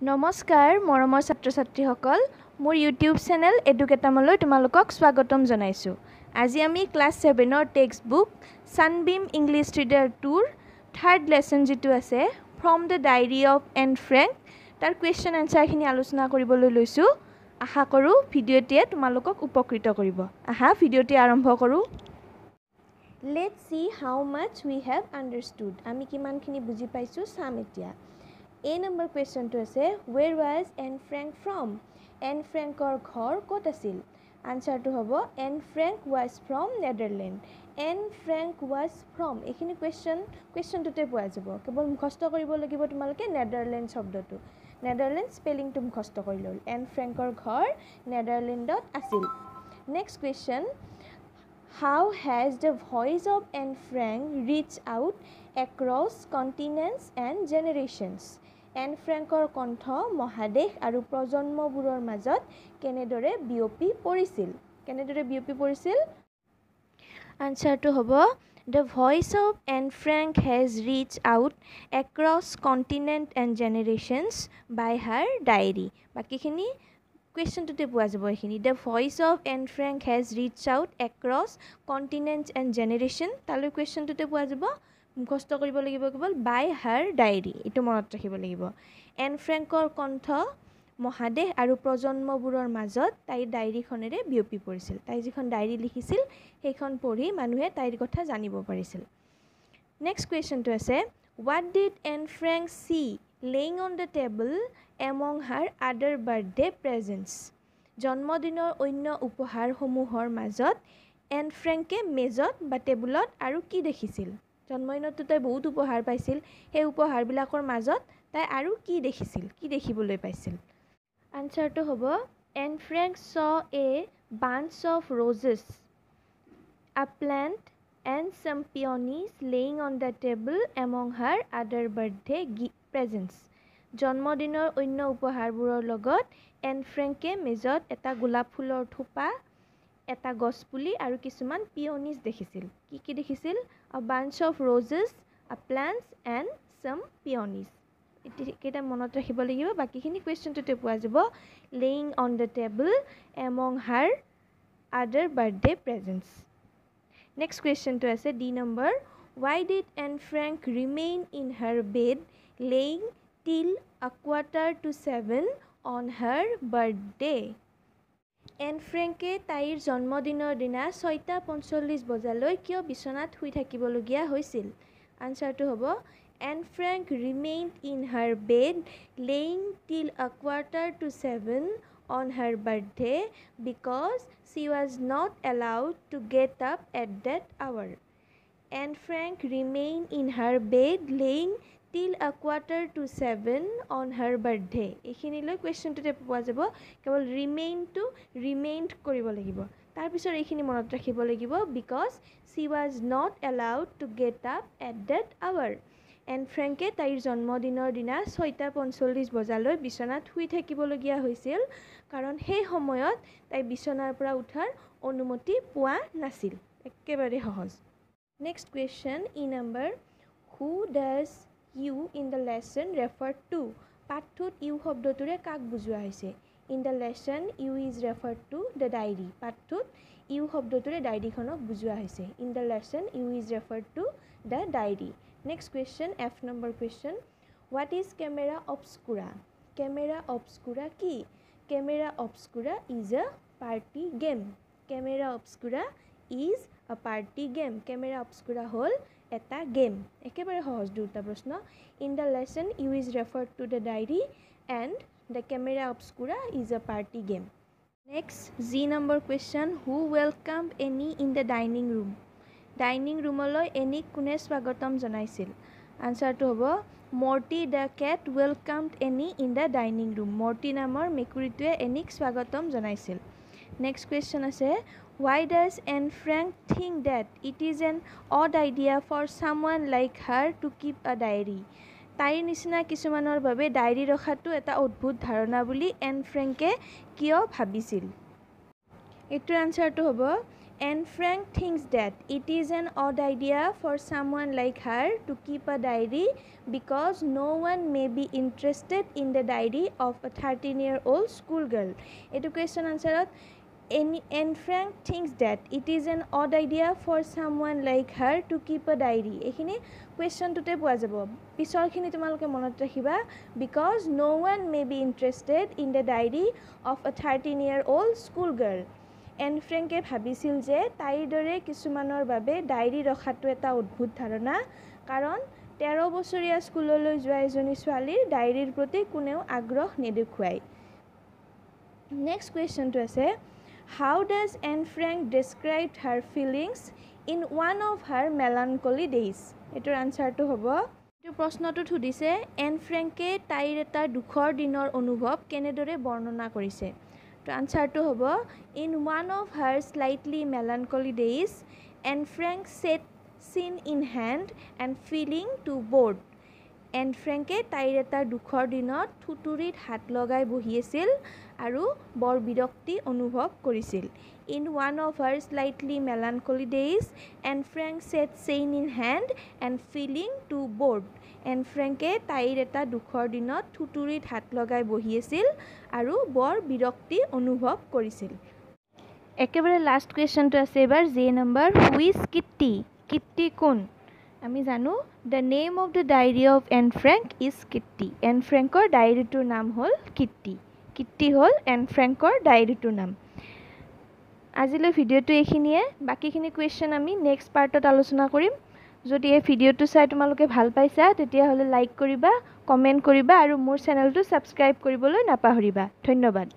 নমস্কাৰ মৰমৰ ছাত্ৰ ছাত্ৰীসকল মোৰ ইউটিউব চেনেল এডুকেটামলৈ তোমালোকক স্বাগতম জনাইছোঁ। আজি আমি ক্লাছ ছেভেনৰ text book Sunbeam English reader টুৰ থাৰ্ড লেচন যিটো আছে from the diary of Anne Frank তাৰ কুৱেশ্যন এনচাৰখিনি আলোচনা কৰিবলৈ লৈছোঁ। আশা কৰোঁ ভিডিঅ'টিয়ে তোমালোকক উপকৃত কৰিব। আহা ভিডিঅ'টি আৰম্ভ কৰোঁ। Let see how much we have understood আমি কিমানখিনি বুজি পাইছোঁ চাম এতিয়া। এ নম্বৰ কুৱেশ্যনটো আছে where was Anne Frank from N ফ্ৰেংকৰ ঘৰ ক'ত আছিল? আনচাৰটো হ'ব Anne Frank was from Netherlands Anne Frank was from এইখিনি কুৱেশ্যন কুৱেশ্যনটোতে পোৱা যাব। কেৱল মুখস্থ কৰিব লাগিব তোমালোকে নেডাৰলেণ্ড শব্দটো। নেডাৰলেণ্ড স্পেলিংটো মুখস্থ কৰি ল'ল। এন ফ্ৰেংকৰ ঘৰ নেডাৰলেণ্ডত আছিল। Next question how has the voice of Anne Frank reach out across continents and generations Anne ফ্ৰেংকৰ কণ্ঠ মহাদেশ আৰু প্ৰজন্মবোৰৰ মাজত কেনেদৰে বিয়পি পৰিছিল? কেনেদৰে বিয়পি পৰিছিল? আনচাৰটো হ'ব the voice of Anne Frank has reach out across continent and generations by her diary বাকীখিনি কুৱেশ্যনটোতে পোৱা যাব এইখিনি। The voice of Anne Frank has reach out across continents and generation তালৈ কুৱেশ্যনটোতে পোৱা যাব। মুখস্থ কৰিব লাগিব কেৱল বাই হাৰ ডায়েৰী এইটো মনত ৰাখিব লাগিব। এন ফ্ৰেংকৰ কণ্ঠ মহাদেশ আৰু প্ৰজন্মবোৰৰ মাজত তাইৰ ডায়েৰীখনেৰে বিয়পি পৰিছিল। তাই যিখন ডায়েৰী লিখিছিল সেইখন পঢ়ি মানুহে তাইৰ কথা জানিব পাৰিছিল। নেক্সট কুৱেশ্যনটো আছে what did Anne Frank see lying on the table among her other birthday presents জন্মদিনৰ অন্য উপহাৰসমূহৰ মাজত এন ফ্ৰেংকে মেজত বা টেবুলত আৰু কি দেখিছিল? জন্মদিনততো তাই বহুত উপহাৰ পাইছিল। সেই উপহাৰবিলাকৰ মাজত তাই আৰু কি দেখিছিল কি দেখিবলৈ পাইছিল? আনচাৰটো হ'ব Anne Frank saw a bunch of roses a plant and some peonies lying on the table among her other birthday গি প্ৰেজেণ্টছ জন্মদিনৰ অন্য উপহাৰবোৰৰ লগত এন ফ্ৰেংকে মেজত এটা গোলাপ ফুলৰ থোপা এটা গছপুলি আৰু কিছুমান পিয়নিজ দেখিছিল। কি কি দেখিছিল? A bunch of roses a plants and some peonies কেইটা মনত ৰাখিব লাগিব। বাকীখিনি কুৱেশ্যনটোতে পোৱা যাব। Lying on the table among her other birthday presents next কুৱেশ্যনটো আছে D number why did Anne Frank remain in her bed lying till a quarter to seven on her birthday Anne ফ্ৰেংকে তাইৰ জন্মদিনৰ দিনা ছয়টা পঞ্চল্লিছ বজালৈ কিয় বিচনাত শুই থাকিবলগীয়া হৈছিল? আনচাৰটো হ'ব Anne Frank remain in her bed lying till a quarter to seven on her birthday because she was not allowed to get up at that hour. Anne Frank remain in her bed lying till a quarter to seven on her birthday এইখিনিলৈ কুৱেশ্যনটোতে পোৱা যাব। কেৱল ৰিমেইনটো ৰিমেইণ্ড কৰিব লাগিব। তাৰপিছত এইখিনি মনত ৰাখিব লাগিব because she was not allowed to get up at that hour Anne ফ্ৰেংকে তাইৰ জন্মদিনৰ দিনা ছয়টা পঞ্চল্লিছ বজালৈ বিচনাত শুই থাকিবলগীয়া হৈছিল। কাৰণ সেই সময়ত তাই বিচনাৰ পৰা উঠাৰ অনুমতি পোৱা নাছিল। একেবাৰে সহজ। Next question E number who does you in the lesson refer to. পাঠটোত ইউ শব্দটোৰে কাক বুজোৱা হৈছে? In the lesson you is refer to the diary. পাঠটোত ইউ শব্দটোৰে ডায়েৰীখনক বুজোৱা হৈছে। In the lesson you is refer to the diary. Next question F number question. What is camera obscura? Camera obscura কি? Camera obscura is a party game. Camera obscura is a party game. Camera obscura হ'ল এটা game একেবাৰে সহজ দুটা প্ৰশ্ন। In the lesson you is refer to the diary and the camera obscura is a party game next G number question who welcome Anne in the dining room dining ৰুমলৈ এনিক কোনে স্বাগতম জনাইছিল? আনচাৰটো হ'ব Morty the cat welcomed Anne in the dining room Morty নামৰ মেকুৰীটোৱে এনিক স্বাগতম জনাইছিল। নেক্সট কুৱেশ্যন আছে why does Anne Frank think that it is an odd idea for someone like her to keep a diary তাইৰ নিচিনা কিছুমানৰ বাবে ডায়েৰী ৰখাটো এটা অদ্ভুত ধাৰণা বুলি এন ফ্ৰেংকে কিয় ভাবিছিল? এইটোৰ আনচাৰটো হ'ব Anne Frank thinks that it is an odd idea for someone like her to keep a diary because no one may be interested in the diary of a 13 year old schoolgirl. এইটো question আনচাৰত Anne Anne Frank thinks that it is an odd idea for someone like her to keep a diary এইখিনি কুৱেশ্যনটোতে পোৱা যাব। পিছৰখিনি তোমালোকে মনত ৰাখিবা because no' one may be interested in the diary of a thirteen year old school girl Anne ফ্ৰেংকে ভাবিছিল যে তাইৰ দৰে কিছুমানৰ বাবে ডায়েৰী ৰখাটো এটা অদ্ভুত ধাৰণা। কাৰণ তেৰ বছৰীয়া স্কুললৈ যোৱা এজনী ছোৱালীৰ ডায়েৰীৰ প্ৰতি কোনেও আগ্ৰহ নেদেখুৱায়। নেক্সট কুৱেশ্যনটো আছে how does Anne Frank describe her feelings in one of her melancholy days এইটোৰ আনচাৰটো হ'ব। এইটো প্ৰশ্নটোত সুধিছে এন ফ্ৰেংকে তাইৰ এটা দুখৰ দিনৰ অনুভৱ কেনেদৰে বৰ্ণনা কৰিছে? তো আনচাৰটো হ'ব in one of her slightly melancholy days Anne Frank sat chin in hand and feeling too bored Anne ফ্ৰেংকে তাইৰ এটা দুখৰ দিনত থুতুৰিত হাত লগাই বহি আছিল আৰু বৰ বিৰক্তি অনুভৱ কৰিছিল। In one of her slightly melancholy days Anne Frank sat chin in hand and feeling too bored Anne ফ্ৰেংকে তাইৰ এটা দুখৰ দিনত থুতুৰিত হাত লগাই বহি আছিল আৰু বৰ বিৰক্তি অনুভৱ কৰিছিল। একেবাৰে লাষ্ট কুৱেশ্যনটো আছে এইবাৰ J number who's Kitty Kitty কোন? আমি জানো the name of the diary of Anne Frank is Kitty Anne ফ্ৰেংকৰ ডায়েৰীটোৰ নাম হ'ল কিট্টি কিট্টি হ'ল এন ফ্ৰেংকৰ ডায়েৰীটোৰ নাম। আজিলৈ ভিডিঅ'টো এইখিনিয়ে। বাকীখিনি কুৱেশ্যন আমি নেক্সট পাৰ্টত আলোচনা কৰিম। যদি এই ভিডিঅ'টো চাই তোমালোকে ভাল পাইছা তেতিয়াহ'লে লাইক কৰিবা কমেণ্ট কৰিবা আৰু মোৰ চেনেলটো ছাবস্ক্ৰাইব কৰিবলৈ নাপাহৰিবা। ধন্যবাদ।